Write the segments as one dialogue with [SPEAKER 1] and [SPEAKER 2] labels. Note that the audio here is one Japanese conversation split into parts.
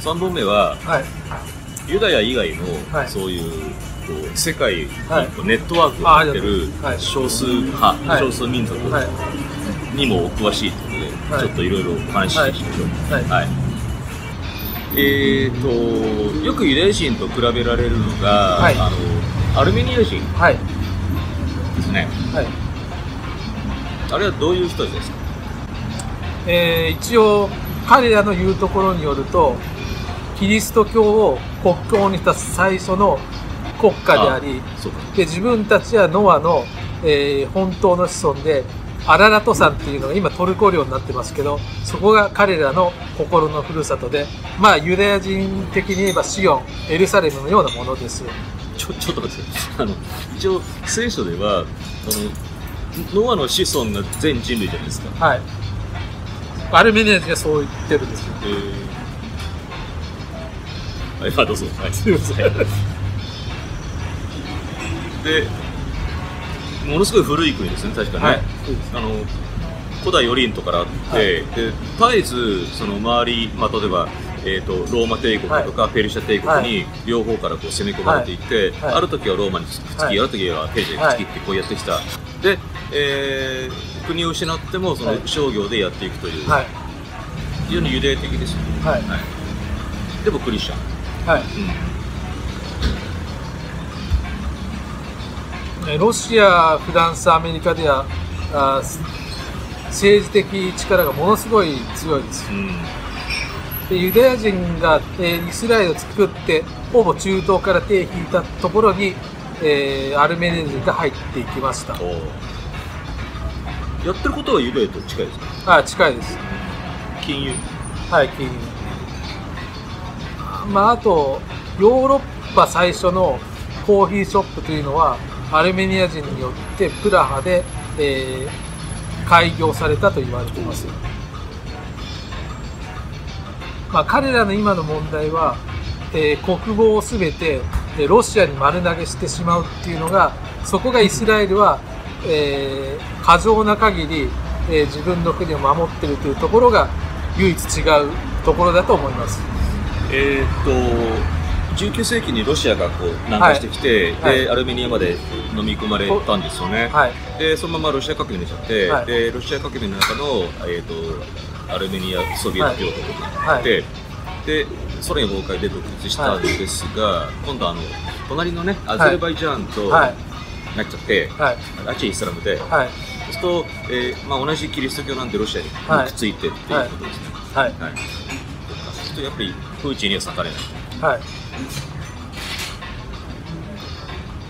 [SPEAKER 1] 3本目は
[SPEAKER 2] はい。
[SPEAKER 1] ユダヤ以外の、
[SPEAKER 2] はい。
[SPEAKER 1] そういうこう世界にネットワークを持ってる少数派、
[SPEAKER 2] はい。
[SPEAKER 1] 少数民族
[SPEAKER 2] はい。
[SPEAKER 1] にもお詳しいということで、
[SPEAKER 2] はい。
[SPEAKER 1] ちょっといろいろお話ししましょう。
[SPEAKER 2] はい。
[SPEAKER 1] はい。えーと、よくユダヤ人と比べられるのが、
[SPEAKER 2] はい。
[SPEAKER 1] あの、アルメニア人
[SPEAKER 2] はい。
[SPEAKER 1] ですね。
[SPEAKER 2] はい。
[SPEAKER 1] あれはどういう人たちですか？
[SPEAKER 2] えー一応彼らの言うところによるとキリスト教を国境にした最初の国家であり。で自分たちはノアの、えー本当の子孫でアララト山っていうのが今トルコ領になってますけどそこが彼らの心のふるさとでまあユダヤ人的に言えばシオンエルサレムのようなものです
[SPEAKER 1] ちょ、ちょっと待って。あの、一応、聖書では、あの、ノアの子孫が全人類じゃないですか。
[SPEAKER 2] はいアルメニア人はそう言ってるんですよ
[SPEAKER 1] えー、はい、まあどうぞ。はい。
[SPEAKER 2] すいません。
[SPEAKER 1] で、ものすごい古い国ですね、確かね。
[SPEAKER 2] はい。
[SPEAKER 1] あの古代オリントからあって、
[SPEAKER 2] はい。
[SPEAKER 1] で絶えずその周り、まあ、例えば、えー、とローマ帝国とかペルシャ帝国に両方からこう攻め込まれていって、
[SPEAKER 2] はい。
[SPEAKER 1] ある時はローマにくっつき、
[SPEAKER 2] はい
[SPEAKER 1] ある時はペルシャにくっつきってこうやってきた、で、えー国を失ってもその
[SPEAKER 2] はい。
[SPEAKER 1] 商業でやっていくという、
[SPEAKER 2] はい。
[SPEAKER 1] 非常にユダヤ的ですよね、
[SPEAKER 2] はい。
[SPEAKER 1] でもクリスチャン、
[SPEAKER 2] はい。
[SPEAKER 1] うん
[SPEAKER 2] えロシア、フランス、アメリカではあす政治的力がものすごい強いです。
[SPEAKER 1] うん。
[SPEAKER 2] でユダヤ人が、えーイスラエルを作ってほぼ中東から手を引いたところに、えーアルメニア人が入っていきました。
[SPEAKER 1] やってることはユダヤと近いですか？
[SPEAKER 2] あ近いです。
[SPEAKER 1] 金融。
[SPEAKER 2] はい金融まああとヨーロッパ最初のコーヒーショップというのはアルメニア人によってプラハで、えー開業されたと言われていますまあ、彼らの今の問題は、えー国防をすべて、えーロシアに丸投げしてしまうっていうのがそこがイスラエルは、えー過剰な限り、えー自分の国を守ってるというところが唯一違うところだと思います。
[SPEAKER 1] えーっと19世紀にロシアがこう南下してきて、
[SPEAKER 2] はい。
[SPEAKER 1] でアルメニアまで飲み込まれたんですよね、
[SPEAKER 2] はい、
[SPEAKER 1] でそのままロシア革命にしちゃって、
[SPEAKER 2] はい。
[SPEAKER 1] でロシア革命の中の、えー、とアルメニアソビエト領とな
[SPEAKER 2] はい、
[SPEAKER 1] って、でソ連崩壊で独立したんですが、今度あの隣のねアゼルバイジャンと
[SPEAKER 2] は
[SPEAKER 1] ないっちゃって、
[SPEAKER 2] はい、
[SPEAKER 1] あっちイスラムで、
[SPEAKER 2] はい、
[SPEAKER 1] そうすると、えーまあ、同じキリスト教なんでロシアに
[SPEAKER 2] はい。
[SPEAKER 1] くっついてっていうことですね、
[SPEAKER 2] はい、
[SPEAKER 1] はい。そうするとやっぱりプーチンには裂かれない。
[SPEAKER 2] はい、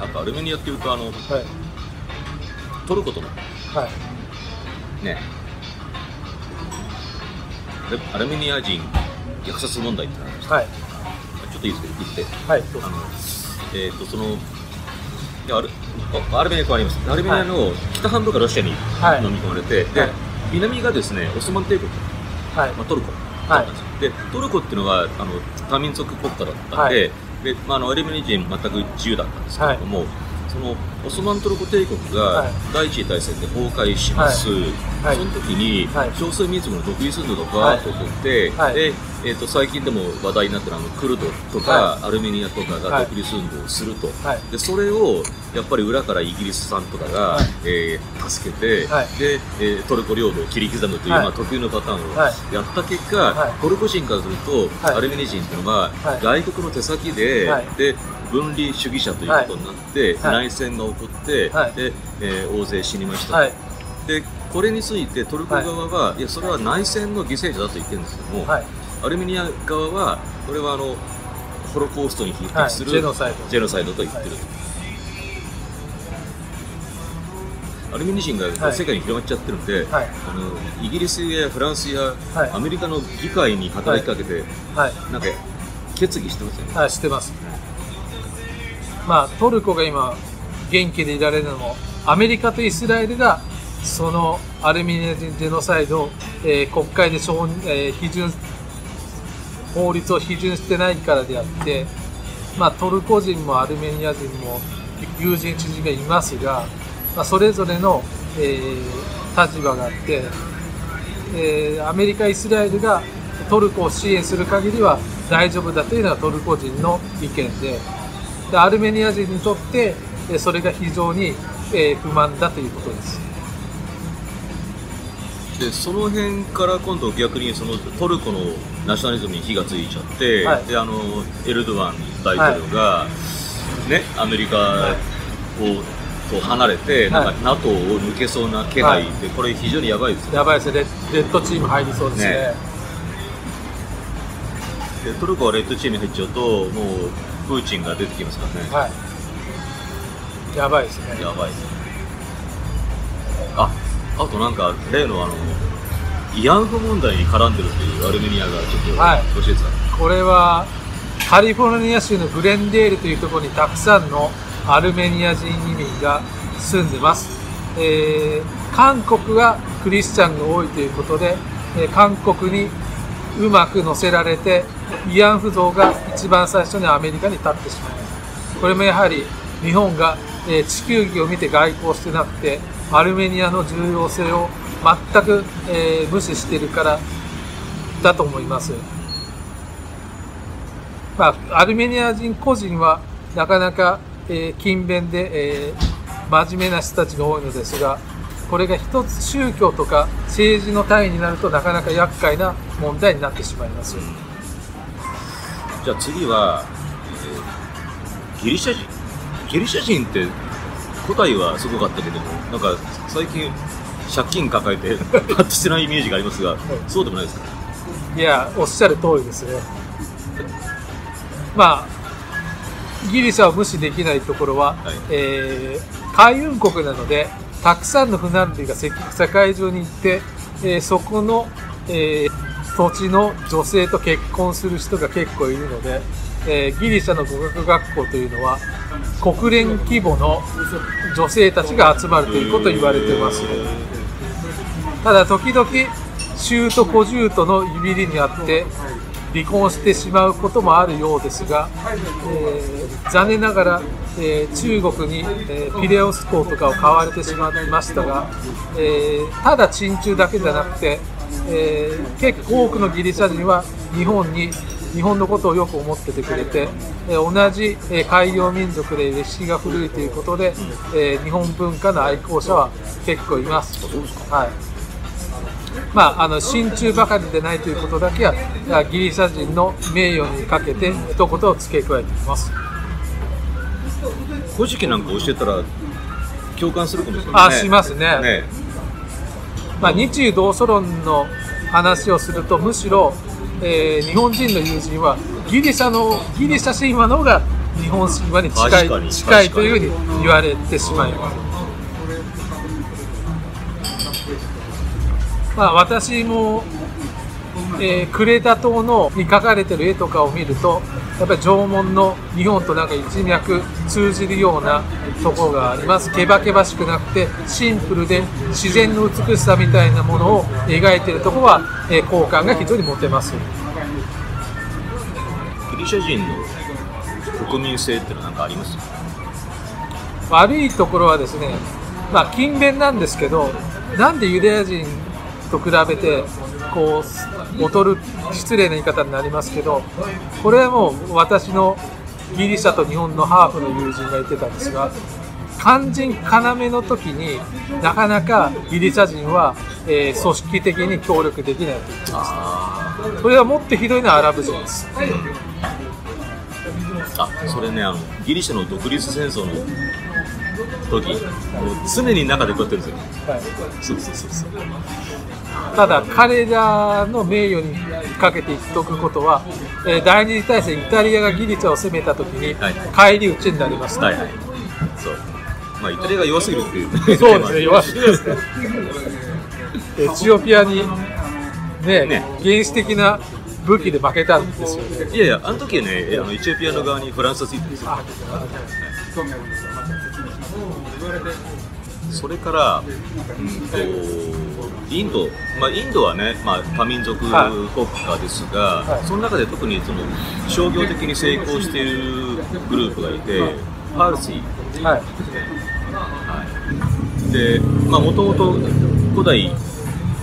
[SPEAKER 1] あとアルメニアっていうとあの
[SPEAKER 2] はい、
[SPEAKER 1] トルコとの
[SPEAKER 2] はい、
[SPEAKER 1] ね。でアルメニア人虐殺問題ってのがありました
[SPEAKER 2] はい、
[SPEAKER 1] ちょっといいですか？言って。
[SPEAKER 2] はい、
[SPEAKER 1] あのえっ、とそのいやアルあアルメニア変わります。アルメニアの北半分がロシアに
[SPEAKER 2] はい。
[SPEAKER 1] 飲み込まれて、で
[SPEAKER 2] はい。
[SPEAKER 1] 南がですねオスマン帝国、
[SPEAKER 2] はい、
[SPEAKER 1] まあ、トルコだったんですよ、でトルコっていうのはあの多民族国家だったんで,、でまあ、あのアルメニア人全く自由だったんですけれども、そのオスマントルコ帝国が
[SPEAKER 2] はい。
[SPEAKER 1] 第一次大戦で崩壊します、
[SPEAKER 2] はい。
[SPEAKER 1] その時に
[SPEAKER 2] はい。
[SPEAKER 1] 少数民族の独立運動がバーッと起こって、
[SPEAKER 2] はい。
[SPEAKER 1] でえー、と最近でも話題になってるあのクルドとか、アルメニアとかが独立運動をすると、
[SPEAKER 2] はい、
[SPEAKER 1] でそれをやっぱり裏からイギリスさんとかが、
[SPEAKER 2] はい。
[SPEAKER 1] えー助けて、
[SPEAKER 2] はい。
[SPEAKER 1] で、えートルコ領土を切り刻むという、
[SPEAKER 2] はい。
[SPEAKER 1] まあ、特有のパターンを
[SPEAKER 2] はい。
[SPEAKER 1] やった結果、
[SPEAKER 2] はい。
[SPEAKER 1] トルコ人からすると、
[SPEAKER 2] はい。
[SPEAKER 1] アルメニア人っていうのは、
[SPEAKER 2] はい。
[SPEAKER 1] 外国の手先で,、
[SPEAKER 2] はい。
[SPEAKER 1] で分離主義者ということになって、
[SPEAKER 2] はい。
[SPEAKER 1] 内戦が起こって、
[SPEAKER 2] はい。
[SPEAKER 1] でえー大勢死にました、
[SPEAKER 2] はい、
[SPEAKER 1] でこれについてトルコ側は、い、やそれは内戦の犠牲者だと言ってるんですけども、
[SPEAKER 2] はい、
[SPEAKER 1] アルメニア側はこれはあのホロコーストに匹
[SPEAKER 2] はい、
[SPEAKER 1] 敵する、
[SPEAKER 2] ジェノサイド。
[SPEAKER 1] ジェノサイドと言ってる、アルメニア人が
[SPEAKER 2] はい。
[SPEAKER 1] 世界に広まっちゃってるんで、
[SPEAKER 2] はい、
[SPEAKER 1] あのイギリスやフランスや
[SPEAKER 2] はい。
[SPEAKER 1] アメリカの議会に働きかけて、
[SPEAKER 2] はい、
[SPEAKER 1] なんか決議してますよね。
[SPEAKER 2] はい、知ってます。まあ、トルコが今、元気でいられるのも、アメリカとイスラエルが、そのアルメニア人ジェノサイドを、えー国会で、えー批准、法律を批准してないからであって、まあ、トルコ人もアルメニア人も友人知人がいますが、まあ、それぞれの、えー立場があって、えーアメリカ、イスラエルがトルコを支援する限りは大丈夫だというのがトルコ人の意見ででアルメニア人にとってそれが非常に不満だということです。
[SPEAKER 1] でその辺から今度逆にそのトルコのナショナリズムに火がついちゃって、はい、であのエルドアン大統領が、はい、ね、アメリカを、と離れて、なんか NATO を抜けそうな気配で、これ非常にやばいです
[SPEAKER 2] やばいですね。レッドチーム入りそうですね、ね、
[SPEAKER 1] でトルコはレッドチームに入っちゃうともうプーチンが出てきますからね、は
[SPEAKER 2] い、やばいですね。
[SPEAKER 1] やばい。ですねああとなんか例のあの慰安婦問題に絡んでるっていうアルメニアがちょっと教えてた、はい、
[SPEAKER 2] これはカリフォルニア州のグレンデールというところにたくさんのアルメニア人移民が住んでます、えー、韓国はクリスチャンが多いということで、えー、韓国にうまく乗せられて慰安婦像が一番最初にアメリカに立ってしまいますこれもやはり日本が、え、地球儀を見て外交してなくてアルメニアの重要性を全く、え、無視しているからだと思います。まあ、アルメニア人個人はなかなか、え、勤勉で、え、真面目な人たちが多いのですが、これが一つ宗教とか政治の単位になるとなかなか厄介な問題になってしまいます。
[SPEAKER 1] じゃあ次は、えー、ギリシャ人ギリシャ人って古代はすごかったけどもなんか最近借金抱えてパッとしてないイメージがありますが、そうでもないですか？
[SPEAKER 2] いやおっしゃる通りですね。まあギリシャを無視できないところは、はい、えー、海運国なのでたくさんの船乗りが世界中に行って、えー、そこの、えー、土地の女性と結婚する人が結構いるのでえー、ギリシャの語学学校というのは国連規模の女性たちが集まるということを言われてます。ただ時々州と小州とのいびりにあって離婚してしまうこともあるようですが、えー、残念ながら、えー、中国に、えー、ピレオス港とかを買われてしまいましたが、えただ鎮中だけじゃなくて、え結構多くのギリシャ人は日本に日本のことをよく思っててくれて、え同じ、え海洋民族で歴史が古いということで、え日本文化の愛好者は結構います。はいまあ、あの真鍮ばかりでないということだけはギリシャ人の名誉にかけて一言を付け加えています。
[SPEAKER 1] 古事記なんか教えたら共感するかもしれない、
[SPEAKER 2] ね、あしますね。ね、まあ、日中同祖論の話をするとむしろえー、日本人の友人はギリシャのギリシャ神話の方が日本神話に近い近いというふうに言われてしまいます。まあ、私も、えー、クレタ島のに描かれてる絵とかを見るとやっぱり縄文の日本となんか一脈通じるようなところがあります。けばけばしくなくてシンプルで自然の美しさみたいなものを描いているところは、えー、好感が非常に持てます。
[SPEAKER 1] ギリシャ人の国民性ってのは何かあります？
[SPEAKER 2] 悪いところはですねまあ勤勉なんですけどなんでユダヤ人と比べてこう劣る失礼な言い方になりますけどこれはもう私のギリシャと日本のハーフの友人が言ってたんですが肝心要の時になかなかギリシャ人は、えー、組織的に協力できないと言ってます。それはもっとひどいのはアラブ人です。
[SPEAKER 1] あそれねあのギリシャの独立戦争の時常に中でこうやってるんですよ、はい、そうそうそうそう
[SPEAKER 2] ただ彼らの名誉にかけて言っておくことは、えー、第二次大戦イタリアがギリシャを攻めた時に返り討ちになりました、はいはい、
[SPEAKER 1] そう。まあイタリアが弱すぎるっていう。
[SPEAKER 2] そうですね弱すぎるです。ね エチオピアにねね。原始的な武器で負けたんですよね。
[SPEAKER 1] いやいやあの時はねあのエチオピアの側にフランスがついてるんですよ。それから、うんと、インド、まあ、インドはね、まあ、多民族国家ですが、はい、その中で特にその商業的に成功しているグループがいて、はい、パールシー、はい。はい、でもともと古代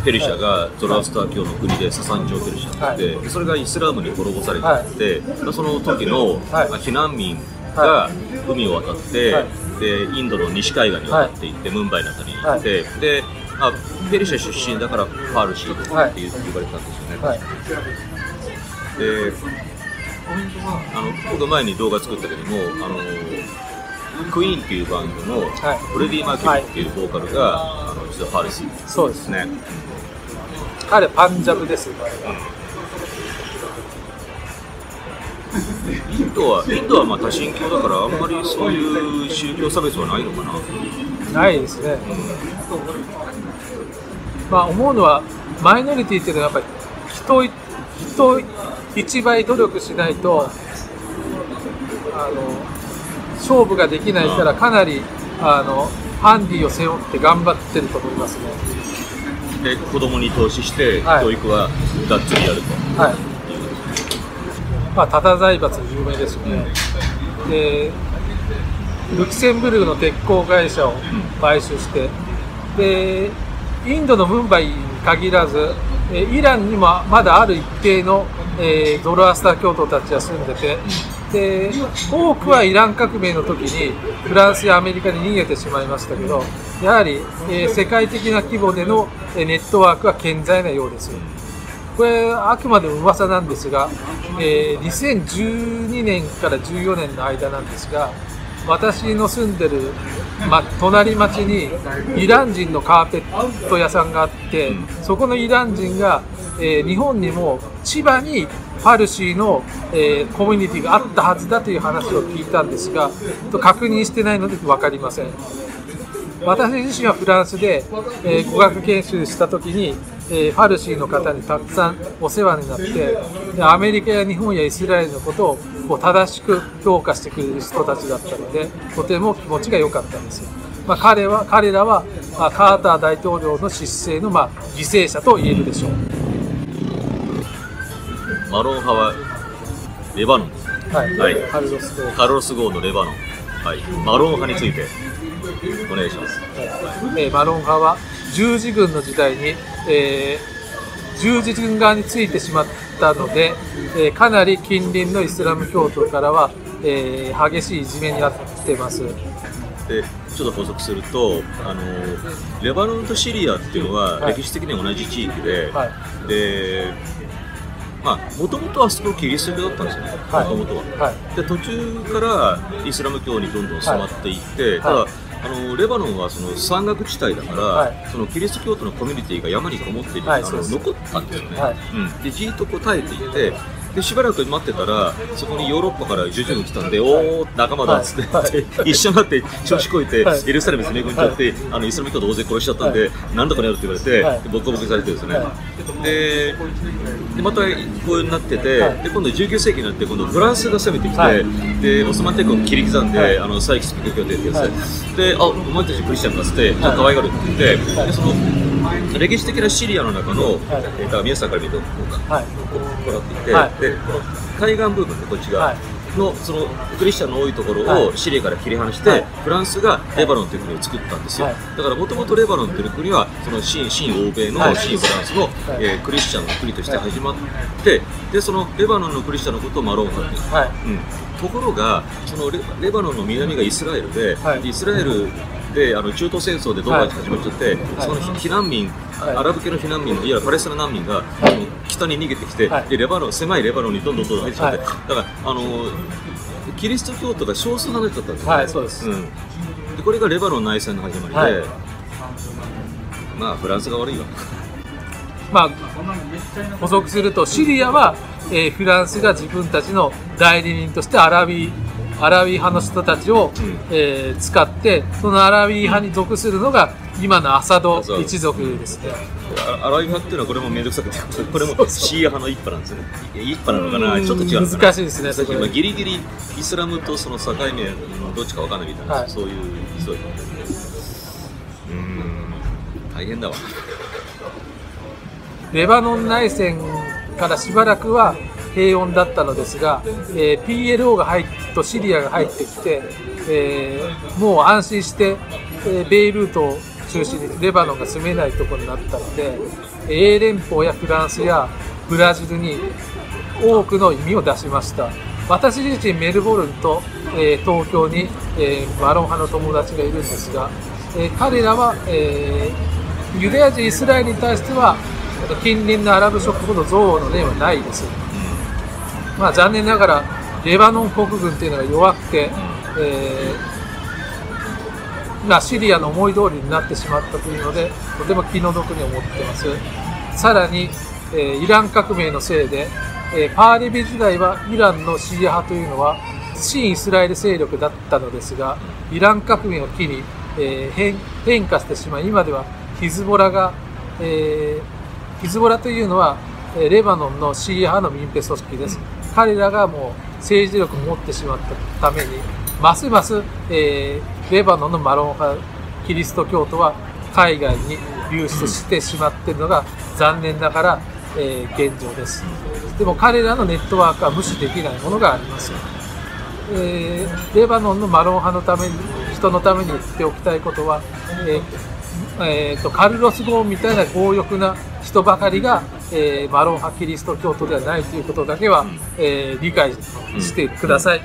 [SPEAKER 1] ペルシャがゾロアスター教の国でササン朝ペルシャって、はい、それがイスラムに滅ぼされてい。て、はい、その時の、はい、避難民が海を渡って、でインドの西海岸に渡っていって、ムンバイの辺りに行って、であペルシャ出身だからパールシーって言われたんですよね。であの僕前に動画作ったけどもあのクイーンっていうバンドのフレディ・マーキュリーっていうボーカルが、はい、あの実はパールシー
[SPEAKER 2] そうですね。彼パンジャブですよ、
[SPEAKER 1] インドはインドはまあ多神教だからあんまりそういう宗教差別はないのか
[SPEAKER 2] な。ないですね、うん、まあ思うのはマイノリティっていうのはやっぱり人人一倍努力しないとあの勝負ができないからかなりあのハンディを背負って頑張ってると思いますね。
[SPEAKER 1] で子供に投資して教育はがっつりやると、はい、
[SPEAKER 2] まあ、タタ財閥有名ですよね、うん、でルクセンブルクの鉄鋼会社を買収して、でインドのムンバイに限らずイランにもまだある一定の、えー、ゾロアスター教徒たちが住んでてで多くはイラン革命の時にフランスやアメリカに逃げてしまいましたけどやはり、え、世界的な規模でのネットワークは健在なようです。これあくまでも噂なんですが、え、2012年から14年の間なんですが私の住んでる、ま、隣町にイラン人のカーペット屋さんがあってそこのイラン人が、えー、日本にも千葉にパルシーの、えー、コミュニティがあったはずだという話を聞いたんですが確認してないので分かりません。私自身はフランスで、えー、語学研修した時にえー、ファルシーの方にたくさんお世話になってでアメリカや日本やイスラエルのことをこう正しく評価してくれる人たちだったのでとても気持ちが良かったんですよ。まあ、彼は彼らは、まあ、カーター大統領の失勢の、まあ、犠牲者と言えるでしょう。
[SPEAKER 1] マロン派はレバノン
[SPEAKER 2] はい、はい、カルロ
[SPEAKER 1] ス・ゴーカルロス・ゴーのレバノン、はい、マロン派についてお願いします、
[SPEAKER 2] はい、えー、マロン派は十字軍の時代に、えー、十字軍側についてしまったので、えー、かなり近隣のイスラム教徒からは、えー、激しいいじめにあってます。
[SPEAKER 1] でちょっと補足するとあのレバノンとシリアっていうのは歴史的に同じ地域で、はい、でまあ、もともとあそこキリスト教だったんですよね、もともとは、はい、で途中からイスラム教にどんどん染まっていって、はい、ただ、あのレバノンはその山岳地帯だから、はい、そのキリスト教徒のコミュニティが山にこもっている、はい、あの残ったんですよね、はい、うん、でじっとこう耐えていてでしばらく待ってたらそこにヨーロッパからジュジュが来たんで、おお仲間だっつって、はい、一緒になって調子こいて、エルサレムに巡っちゃって、あのイスラム教徒大勢殺しちゃったんで、何とかやるって言われて、はい、ボコボコされてるんですよね、ででまたこういうになってて、で今度19世紀になって今度フランスが攻めてきて、でオスマン帝国を切り刻んで、あのサイキスピコ協定ってやつで、あお前たちクリスチャンかっつって、可愛がるって言って、でその歴史的なシリアの中の、えー、と宮さんから見るとこうか、はい、こうっていて、はい、で海岸部分でこっち側のそのクリスチャンの多いところをシリアから切り離して、フランスがレバノンという国を作ったんですよ、だからもともとレバノンという国はその新新欧米の新フランスの、えー、クリスチャンの国として始まってでそのレバノンのクリスチャンのことをマロン派っていう、はい。うん、ところがそのレレバノンの南がイスラエルで、イスラエルであの中東戦争でドバイ始まっちゃって、その避難民、アラブ系の避難民のい。わゆるパレスチナ難民が、北に逃げてきて、でレバノン狭いレバノンにどんどんどんどん入ってしまって、だからあのキリスト教徒が少数派になっちゃったんですよね。はい、そうです、うん、でこれがレバノン内戦の始まりで、はい、まあフランスが悪いわ。
[SPEAKER 2] まあ、補足するとシリアは、えー、フランスが自分たちの代理人としてアラビアラビー派の人たちを、えー、使ってそのアラビー派に属するのが今のアサド一族ですね。
[SPEAKER 1] アラビー派っていうのはこれも面倒くさくて これもシーア派の一派なんですよね。一派なのかな。ちょっと違う
[SPEAKER 2] 難しいですね
[SPEAKER 1] そこギリギリイスラムとその境目のどっちか分かんないみたいな、はい、そういうそういううん。大変だわ。
[SPEAKER 2] レバノン内戦からしばらくは平穏だったのですが、えー、PLO が入とシリアが入ってきて、えー、もう安心して、え、ベイルートを中心にレバノンが住めないところになったので、英連邦やフランスやブラジルに多くの意味を出しました。私自身メルボルンと、え、東京に、え、マロン派の友達がいるんですが、え、彼らは、えユダヤ人イスラエルに対しては近隣のアラブ諸国ほど憎悪の例はないです、まあ、残念ながらレバノン国軍というのが弱くて、えまあ、シリアの思い通りになってしまったというのでとても気の毒に思っています。さらに、えイラン革命のせいでえー、パーレビ時代はイランのシーア派というのは新イスラエル勢力だったのですがイラン革命を機に、えー、変変化してしまい今ではヒズボラが、えー、ヒズボラというのはレバノンのシーア派の民兵組織です彼らがもう政治力を持ってしまったためにますます、えー、レバノンのマロン派キリスト教徒は海外に流出してしまっているのが残念ながら、えー、現状です。でも彼らのネットワークは無視できないものがあります。えー、レバノンのマロン派のために、人のために言っておきたいことは、えーえーと、カルロス・ゴーンみたいな強欲な人ばかりが、えー、マロン派キリスト教徒ではないということだけは、えー、理解してください。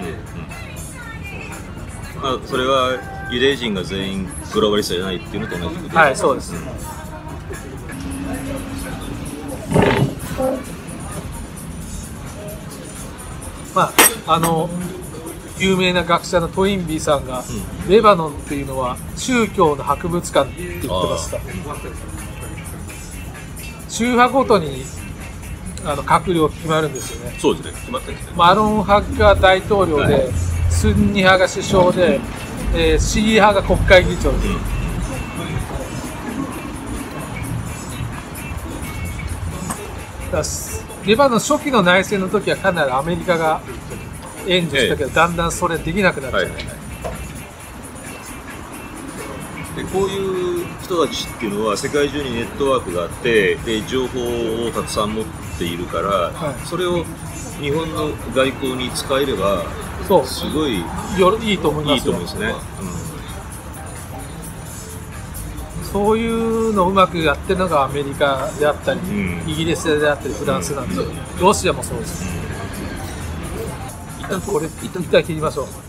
[SPEAKER 1] まあ、それはユダヤ人が全員グローバリストじゃないっていうのと同じこと
[SPEAKER 2] はい、そうです。まあ、あの有名な学者のトインビーさんが、うん、レバノンっていうのは宗教の博物館って言ってました宗派ごとにあの閣僚決まるんですよね。
[SPEAKER 1] そうですね。決まってですね。
[SPEAKER 2] マロン派が大統領で、はい、スンニ派が首相で、えー、シー派が国会議長です、うん。レバノン初期の内戦の時はかなりアメリカが援助したけど、ええ、だんだんそれできなくなっちゃう、はい、
[SPEAKER 1] でこういう人たちっていうのは世界中にネットワークがあってで情報をたくさん持っているから、はい、それを日本の外交に使えればそう。すごい
[SPEAKER 2] いいと思いますいいと思いますね、うん。そういうのをうまくやってるのがアメリカであったり、うん、イギリスであったりフランスなんですよ、ロシアもそうです、一旦これ一旦切りましょう